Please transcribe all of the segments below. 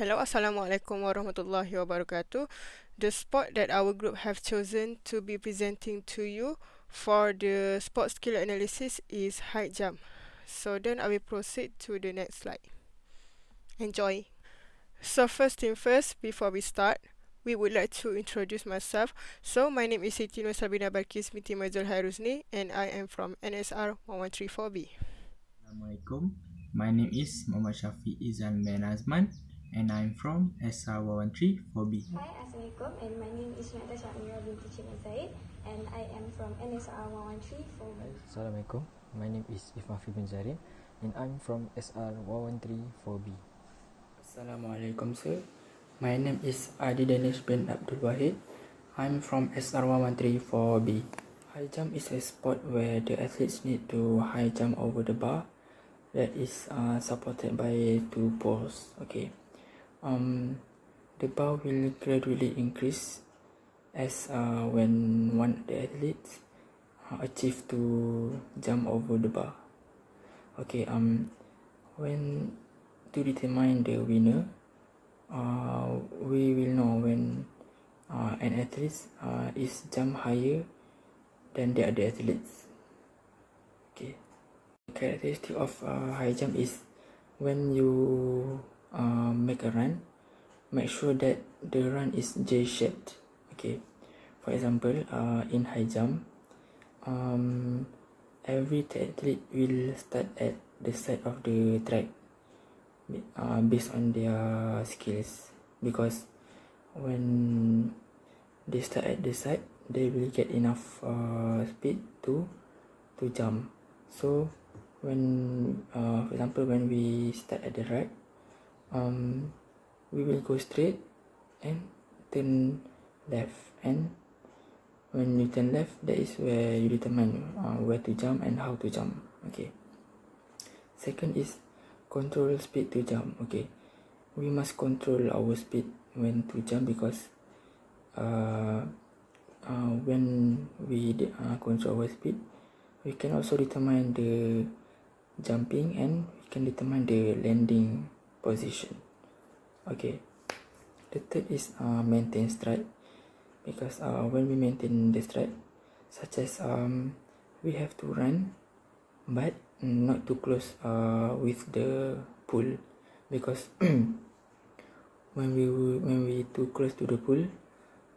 Hello, Assalamualaikum warahmatullahi wabarakatuh. The sport that our group have chosen to be presenting to you for the sport skill analysis is high jump. So then I will proceed to the next slide. Enjoy. So first thing first, before we start, we would like to introduce myself. So my name is Siti Nur Sabina Balkis binti Mazul Hairuzni and I am from NSR 1134B. Assalamualaikum. My name is Muhammad Shafiq Izan Ben Azman and I'm from SR113 4B. Hi, Assalamualaikum, and my name is Natasha Amira binti Cik Zaid, and I am from NSR 113 4B. Assalamualaikum. My name is Ifmafi bin Zarin and I'm from SR 113 4B. Assalamualaikum sir. My name is Adi Danish bin Abdul Wahid. I'm from SR 113 4B. High jump is a sport where the athletes need to high jump over the bar that is uh, supported by two poles. Okay um, the bar will gradually increase as uh, when one of the athletes uh, achieve to jump over the bar. Okay, um, when to determine the winner, uh, we will know when uh, an athlete uh, is jump higher than the other athletes. Okay, the characteristic of uh, high jump is when you uh, make a run make sure that the run is J-shaped okay? For example uh, in high jump um, every athlete will start at the side of the track uh, based on their skills. Because when they start at the side they will get enough uh, speed to to jump. So when uh, for example when we start at the right um, we will go straight and turn left. And when you turn left that is where you determine uh, where to jump and how to jump. Okay. Second is control speed to jump. Okay. We must control our speed when to jump because uh, uh, when we uh, control our speed we can also determine the jumping and we can determine the landing position. Okay. The third is uh, maintain stride because uh, when we maintain the stride such as um, we have to run but not too close uh, with the pool. Because when we when we too close to the pool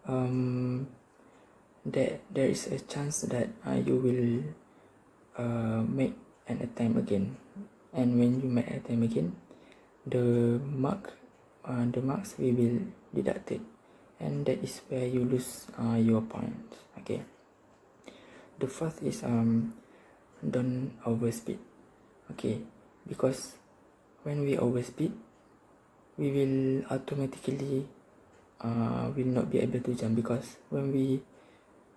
um, there there is a chance that uh, you will uh, make an attempt again. And when you make an attempt again the mark uh, the marks we will deduct it. And that is where you lose uh, your points. Okay. The fourth is um don't overspeed. Okay. Because when we overspeed we will automatically uh, will not be able to jump. Because when we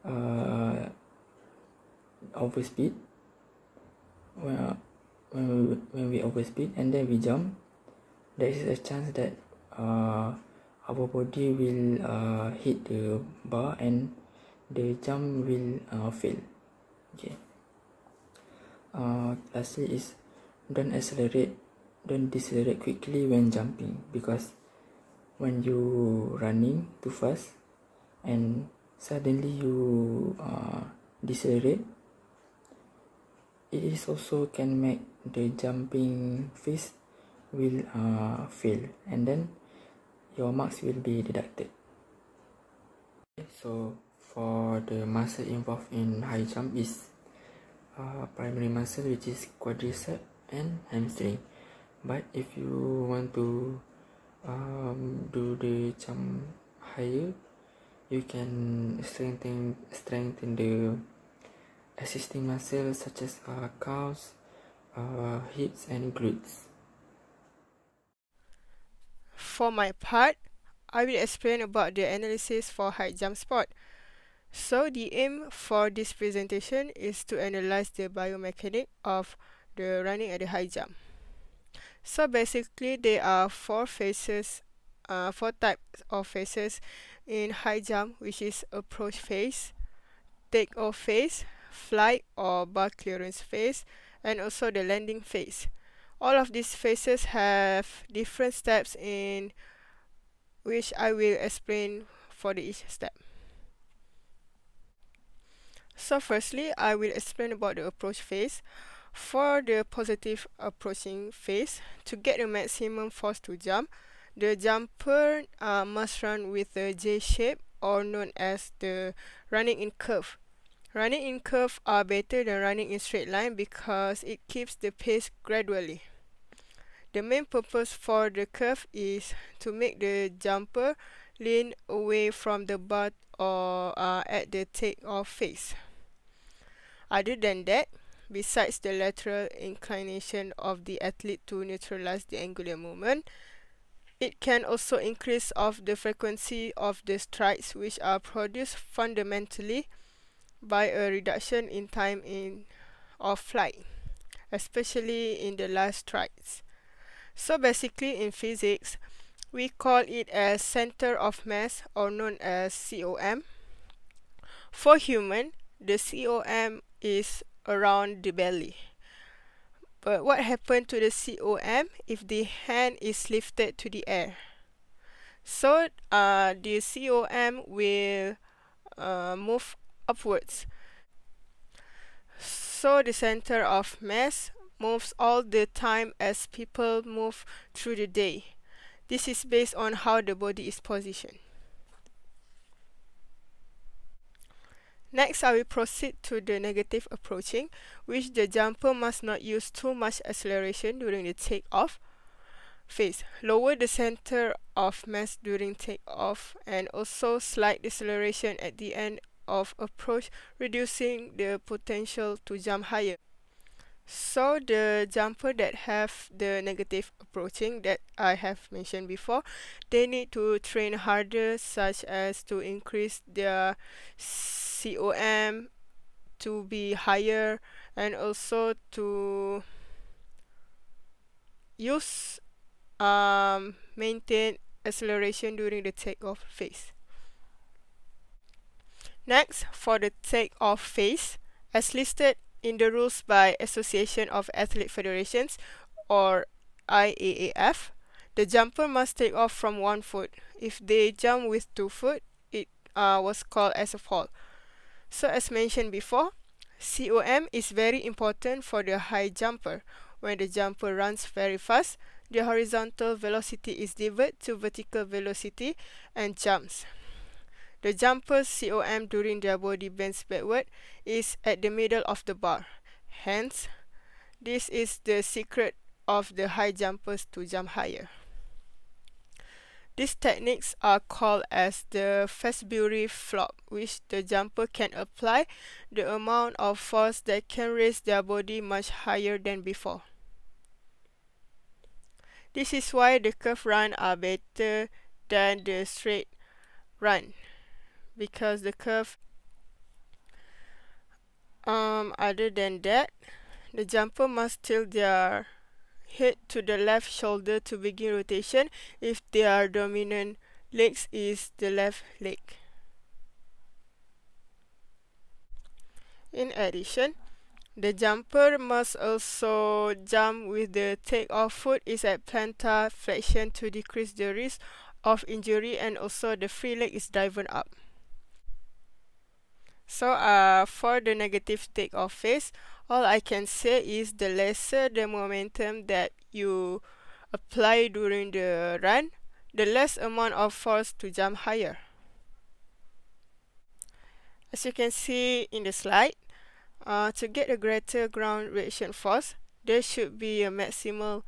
uh, overspeed well, when we, when we overspeed and then we jump there is a chance that uh, our body will uh, hit the bar and the jump will uh, fail. Okay. Uh, lastly is don't accelerate don't decelerate quickly when jumping because when you running too fast and suddenly you uh, decelerate it is also can make the jumping phase will uh, fail. And then your marks will be deducted. So for the muscle involved in high jump is uh, primary muscle which is quadricep and hamstring. But if you want to um, do the jump higher you can strengthen strengthen the assisting muscles such as uh, calves uh, hips and glutes For my part, I will explain about the analysis for high jump sport. So the aim for this presentation is to analyze the biomechanic of the running at the high jump. So basically there are four phases, uh, four types of phases in high jump which is approach phase, take off phase, flight or bar clearance phase and also the landing phase all of these phases have different steps in which I will explain for the each step. So firstly, I will explain about the approach phase. For the positive approaching phase, to get the maximum force to jump, the jumper uh, must run with a J shape or known as the running in curve. Running in curve are better than running in straight line because it keeps the pace gradually. The main purpose for the curve is to make the jumper lean away from the bar or uh, at the take-off phase. Other than that, besides the lateral inclination of the athlete to neutralize the angular moment, it can also increase of the frequency of the strides which are produced fundamentally by a reduction in time in of flight, especially in the last strides. So basically in physics, we call it as center of mass or known as COM. For human, the COM is around the belly. But what happened to the COM if the hand is lifted to the air? So uh, the COM will uh, move upwards. So the center of mass moves all the time as people move through the day. This is based on how the body is positioned. Next, I will proceed to the negative approaching, which the jumper must not use too much acceleration during the takeoff phase. Lower the center of mass during takeoff and also slight deceleration at the end of approach, reducing the potential to jump higher. So the jumper that have the negative approaching that I have mentioned before, they need to train harder such as to increase their COM to be higher and also to use um, maintain acceleration during the takeoff phase. Next, for the take-off phase, as listed in the rules by Association of Athlete Federations or IAAF, the jumper must take off from one foot. If they jump with two foot, it uh, was called as a fall. So as mentioned before, COM is very important for the high jumper. When the jumper runs very fast, the horizontal velocity is diverted to vertical velocity and jumps. The jumper's COM during their body bends backward is at the middle of the bar. Hence, this is the secret of the high jumpers to jump higher. These techniques are called as the Fosbury flop, which the jumper can apply the amount of force that can raise their body much higher than before. This is why the curve run are better than the straight run because the curve um other than that the jumper must tilt their head to the left shoulder to begin rotation if their dominant legs is the left leg. In addition the jumper must also jump with the take-off foot is at plantar flexion to decrease the risk of injury and also the free leg is driven up so uh, for the negative takeoff phase, all I can say is the lesser the momentum that you apply during the run, the less amount of force to jump higher. As you can see in the slide, uh, to get a greater ground reaction force, there should be a maximal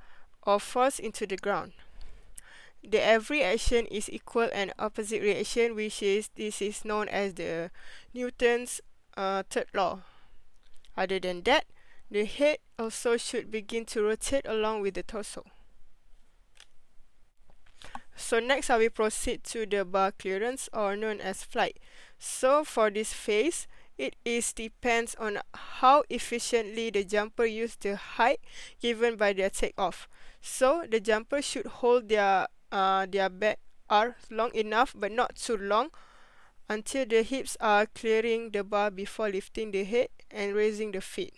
of force into the ground the every action is equal and opposite reaction which is this is known as the Newton's uh, third law. Other than that, the head also should begin to rotate along with the torso. So next I will proceed to the bar clearance or known as flight. So for this phase, it is depends on how efficiently the jumper use the height given by their takeoff. So the jumper should hold their uh, their back are long enough but not too long until the hips are clearing the bar before lifting the head and raising the feet.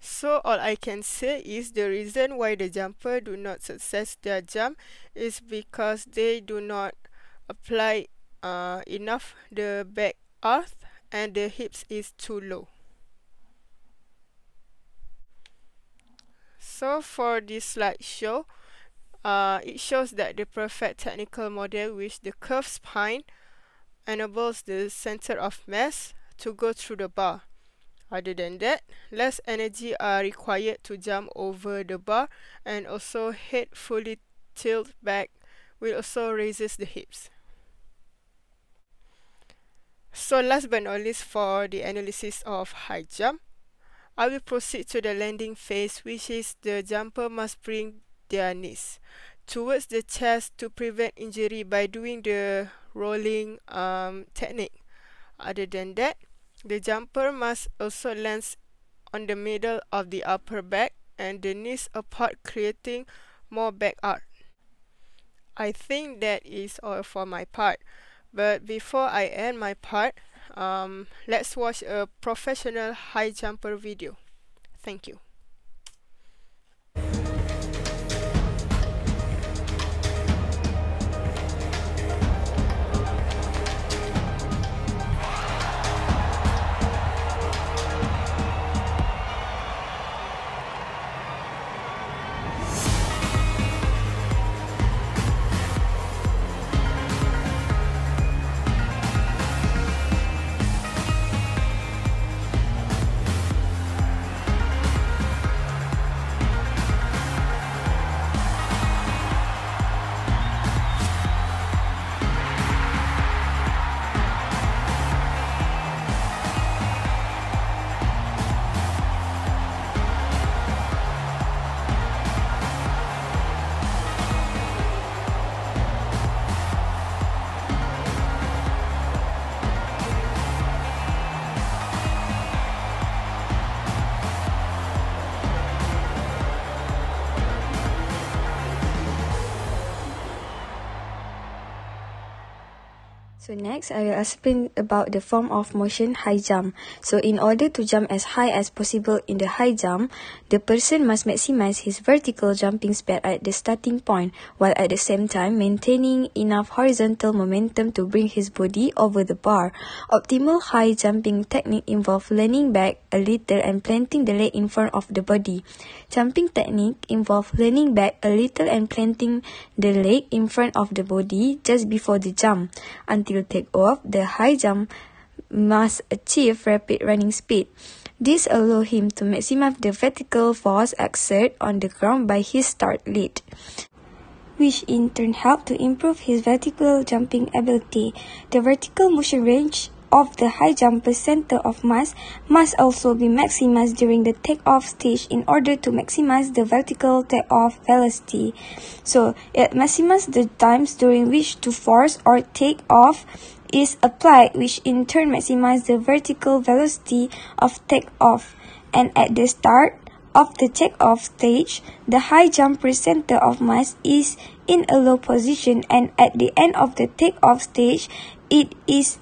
So all I can say is the reason why the jumper do not success their jump is because they do not apply uh, enough the back earth and the hips is too low. So for this slideshow, uh, it shows that the perfect technical model with the curved spine enables the center of mass to go through the bar. Other than that, less energy are required to jump over the bar and also head fully tilt back will also raises the hips. So last but not least for the analysis of high jump, I will proceed to the landing phase which is the jumper must bring their knees towards the chest to prevent injury by doing the rolling um, technique. Other than that, the jumper must also land on the middle of the upper back and the knees apart creating more back arc. I think that is all for my part. But before I end my part, um, let's watch a professional high jumper video. Thank you. So next, I will explain about the form of motion high jump. So in order to jump as high as possible in the high jump, the person must maximize his vertical jumping speed at the starting point, while at the same time maintaining enough horizontal momentum to bring his body over the bar. Optimal high jumping technique involves leaning back a little and planting the leg in front of the body. Jumping technique involves leaning back a little and planting the leg in front of the body just before the jump until until take-off, the high jump must achieve rapid running speed. This allows him to maximize the vertical force exerted on the ground by his start lead, which in turn help to improve his vertical jumping ability. The vertical motion range of the high jumper's center of mass must also be maximized during the takeoff stage in order to maximize the vertical takeoff velocity. So it maximizes the times during which to force or take off is applied, which in turn maximizes the vertical velocity of takeoff. And at the start of the takeoff stage, the high jumper center of mass is in a low position and at the end of the takeoff stage, it is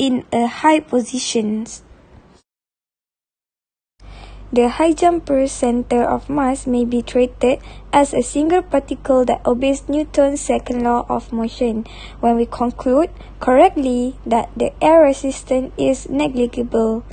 in a high positions. The high jumper's center of mass may be treated as a single particle that obeys Newton's second law of motion when we conclude correctly that the air resistance is negligible.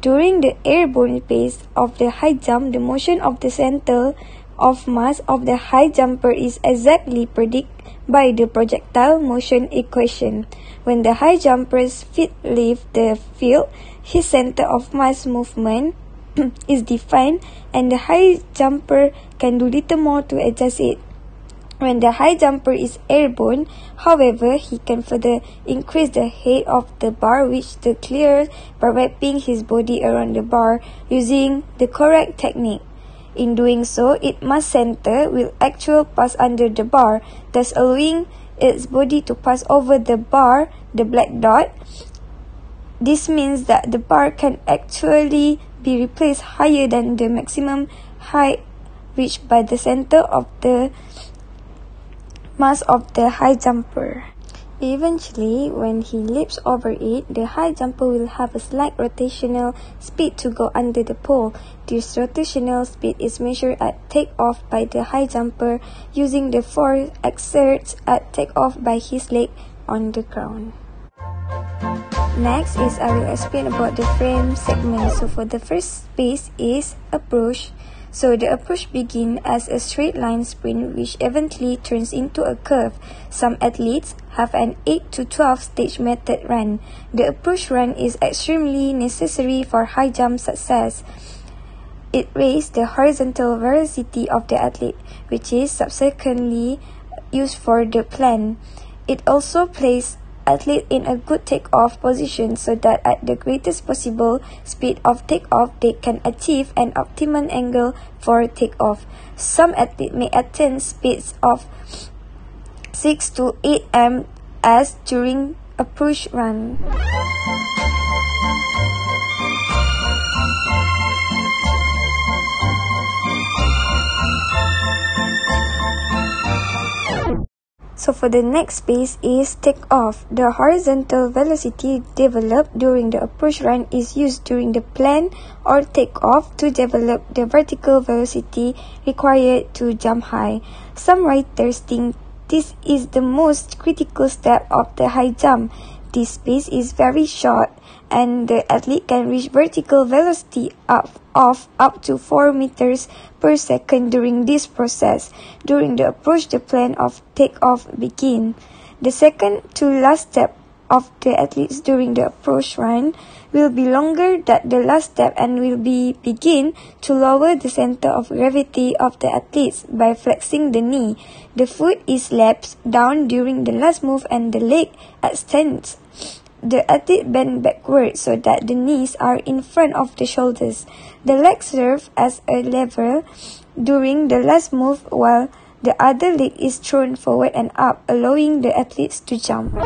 During the airborne phase of the high jump, the motion of the center of mass of the high jumper is exactly predicted by the projectile motion equation. When the high jumper's feet leave the field, his center of mass movement is defined and the high jumper can do little more to adjust it. When the high jumper is airborne, however, he can further increase the height of the bar which the clear by wrapping his body around the bar using the correct technique. In doing so, it must center will actual pass under the bar, thus allowing its body to pass over the bar, the black dot. This means that the bar can actually be replaced higher than the maximum height reached by the center of the mass of the high jumper. Eventually, when he leaps over it, the high jumper will have a slight rotational speed to go under the pole. This rotational speed is measured at takeoff by the high jumper using the force exerted at takeoff by his leg on the ground. Next is I will explain about the frame segment. So for the first space is approach. So the approach begins as a straight line sprint which eventually turns into a curve. Some athletes have an 8 to 12 stage method run. The approach run is extremely necessary for high jump success. It raises the horizontal velocity of the athlete, which is subsequently used for the plan. It also places athlete in a good takeoff position so that at the greatest possible speed of takeoff they can achieve an optimum angle for takeoff. Some athletes may attain speeds of 6 to 8 ms during a push run. So for the next space is take off. The horizontal velocity developed during the approach run is used during the plan or take off to develop the vertical velocity required to jump high. Some writers think this is the most critical step of the high jump. This space is very short and the athlete can reach vertical velocity up of up to 4 meters per second during this process. During the approach, the plan of takeoff begin. The second to last step of the athletes during the approach run will be longer than the last step and will be begin to lower the center of gravity of the athletes by flexing the knee. The foot is laps down during the last move and the leg extends the athlete bend backward so that the knees are in front of the shoulders. The legs serve as a lever during the last move while the other leg is thrown forward and up, allowing the athletes to jump.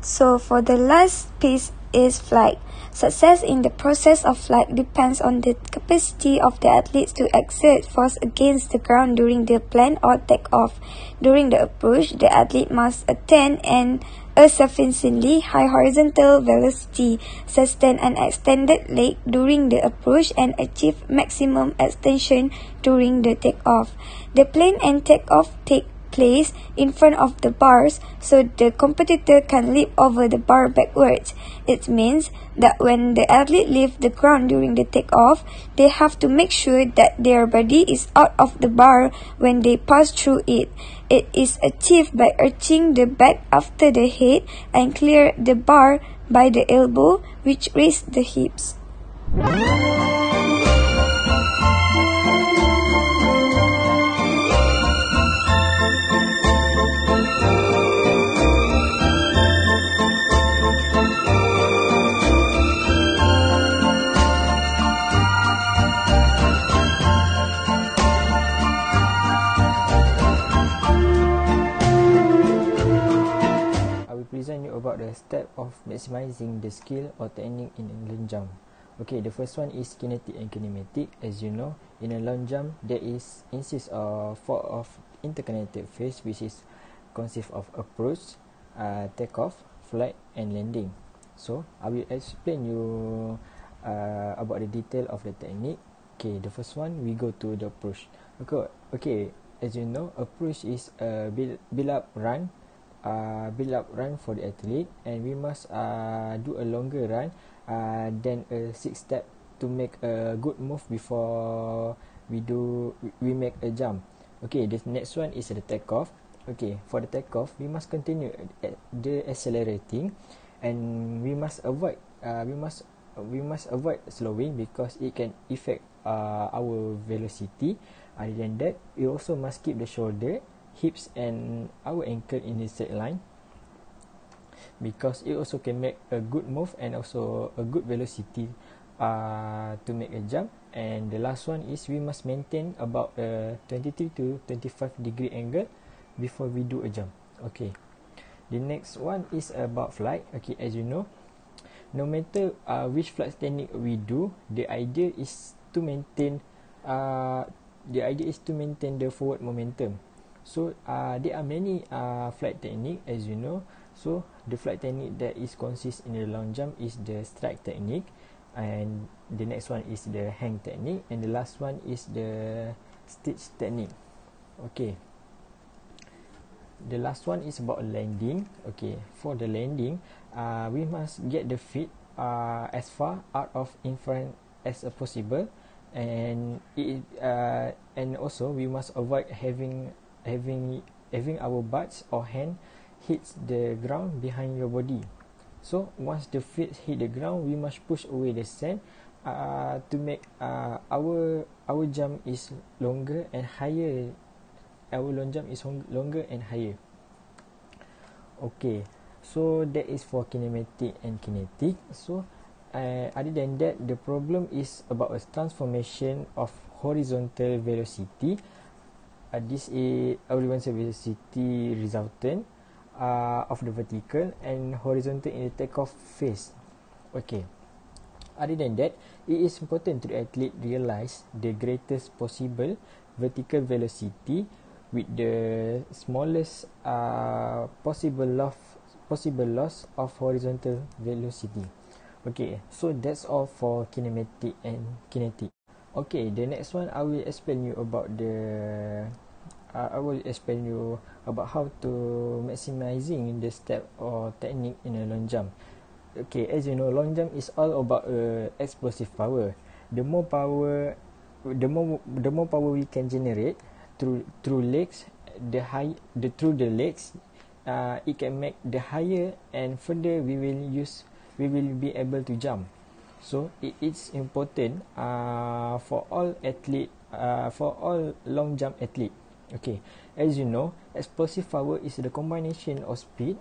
So for the last piece is flight. Success in the process of flight depends on the capacity of the athletes to exert force against the ground during the plan or takeoff. During the approach, the athlete must attain an a sufficiently high horizontal velocity, sustain an extended leg during the approach, and achieve maximum extension during the takeoff. The plane and takeoff take place in front of the bars so the competitor can leap over the bar backwards. It means that when the athlete leaves the ground during the takeoff, they have to make sure that their body is out of the bar when they pass through it. It is achieved by arching the back after the head and clear the bar by the elbow, which raises the hips. Of maximizing the skill or technique in a long jump. Okay, the first one is kinetic and kinematic. As you know, in a long jump, there is insists of four of interconnected phase, which is consist of approach, uh, takeoff, flight, and landing. So, I will explain you uh, about the detail of the technique. Okay, the first one we go to the approach. Okay, okay. As you know, approach is a build, build up run uh, build up run for the athlete and we must uh, do a longer run uh, than a six step to make a good move before we do we make a jump. Okay the next one is the takeoff. Okay for the takeoff we must continue the accelerating and we must avoid uh, we must we must avoid slowing because it can affect uh, our velocity. Other than that we also must keep the shoulder hips and our ankle in the straight line. Because it also can make a good move and also a good velocity uh, to make a jump. And the last one is we must maintain about a 23 to 25 degree angle before we do a jump. Okay. The next one is about flight. Okay as you know no matter uh, which flight technique we do the idea is to maintain uh, the idea is to maintain the forward momentum. So uh, there are many uh, flight technique as you know. So the flight technique that is consist in the long jump is the strike technique, and the next one is the hang technique, and the last one is the stitch technique. Okay. The last one is about landing. Okay, for the landing, uh, we must get the feet uh, as far out of in front as possible, and it uh, and also we must avoid having having having our butts or hand hits the ground behind your body. So once the feet hit the ground, we must push away the sand uh, to make uh, our our jump is longer and higher. Our long jump is longer and higher. Okay, so that is for kinematic and kinetic. So uh, other than that, the problem is about a transformation of horizontal velocity. Uh, this is horizontal velocity resultant uh, of the vertical and horizontal in the takeoff phase. Okay. Other than that, it is important to the athlete realize the greatest possible vertical velocity with the smallest uh, possible loss possible loss of horizontal velocity. Okay, so that's all for kinematic and kinetic. Okay, the next one I will explain you about the uh, I will explain you about how to maximizing the step or technique in a long jump. Okay, as you know, long jump is all about uh, explosive power. The more power, the more the more power we can generate through through legs, the high the through the legs, uh, it can make the higher and further we will use we will be able to jump. So it is important uh, for all athlete uh, for all long jump athlete Okay, as you know, explosive power is the combination of speed,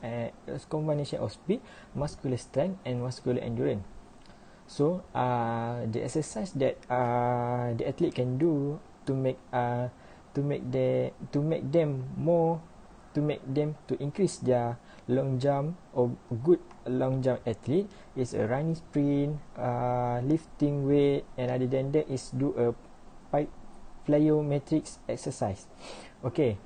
uh, combination of speed, muscular strength, and muscular endurance. So, uh, the exercise that uh, the athlete can do to make uh, to make the to make them more to make them to increase their long jump or good long jump athlete is a running sprint, uh, lifting weight, and other than that is do a plyometrics exercise. Okay,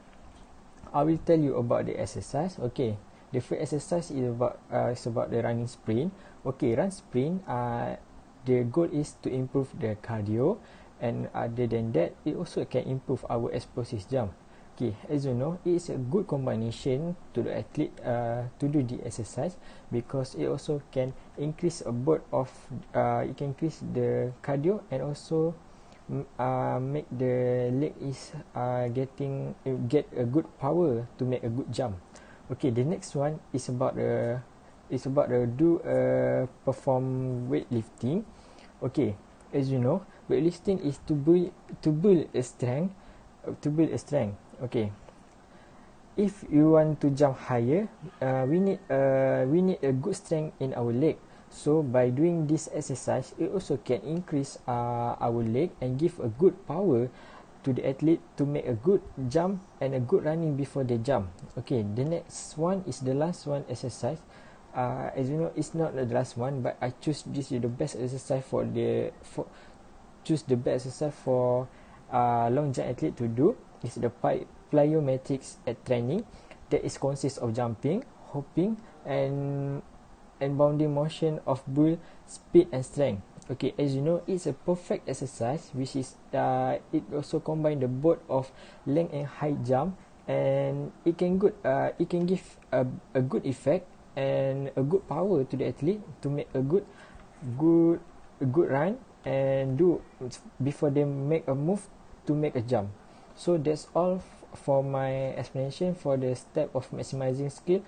I will tell you about the exercise. Okay, the first exercise is about uh, is about the running sprint. Okay, run sprint. Uh, the goal is to improve the cardio, and other than that, it also can improve our explosive jump. Okay, as you know, it is a good combination to the athlete uh, to do the exercise because it also can increase a bit of uh, it can increase the cardio and also uh, make the leg is uh, getting uh, get a good power to make a good jump. Okay, the next one is about the is about the do uh, perform weightlifting. Okay, as you know, weightlifting is to build to build a strength uh, to build a strength. Okay. If you want to jump higher, uh, we need uh, we need a good strength in our leg. So by doing this exercise, it also can increase uh, our leg and give a good power to the athlete to make a good jump and a good running before they jump. Okay, the next one is the last one exercise. Uh, as you know, it's not the last one, but I choose this is the best exercise for the for choose the best exercise for uh, long jump athlete to do is the plyometrics at training. That is consists of jumping, hopping, and and bounding motion of bull speed and strength. Okay as you know it's a perfect exercise which is uh, it also combine the both of length and high jump and it can good uh, it can give a, a good effect and a good power to the athlete to make a good good a good run and do before they make a move to make a jump so that's all for my explanation for the step of maximizing skill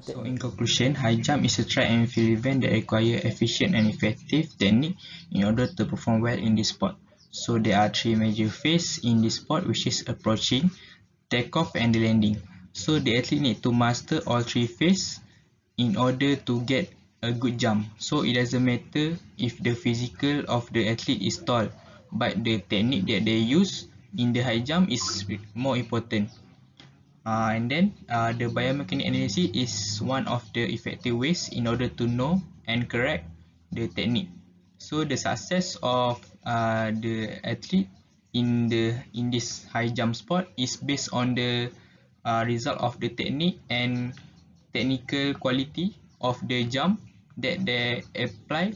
So in conclusion, high jump is a track and field event that require efficient and effective technique in order to perform well in this sport. So there are three major phases in this sport which is approaching, takeoff and the landing. So the athlete need to master all three phases in order to get a good jump. So it doesn't matter if the physical of the athlete is tall, but the technique that they use in the high jump is more important. Uh, and then uh, the biomechanic analysis is one of the effective ways in order to know and correct the technique. So the success of uh, the athlete in the in this high jump sport is based on the uh, result of the technique and technical quality of the jump that they apply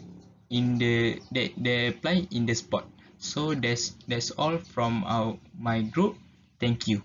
in the that they apply in the sport so that's that's all from our my group. Thank you